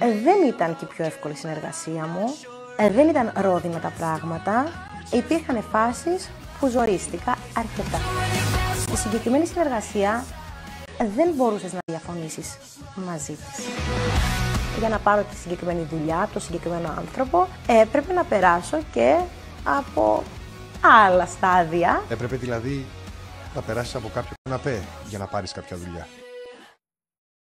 Ε, δεν ήταν και η πιο εύκολη συνεργασία μου. Ε, δεν ήταν ρόδινα τα πράγματα. Υπήρχαν φάσεις που ζορίστηκα αρκετά. Η συγκεκριμένη συνεργασία ε, δεν μπορούσες να διαφωνήσεις μαζί της. Για να πάρω τη συγκεκριμένη δουλειά, το συγκεκριμένο άνθρωπο, έπρεπε να περάσω και από άλλα στάδια. Έπρεπε δηλαδή να περάσεις από κάποιο καναπέ για να πάρεις κάποια δουλειά.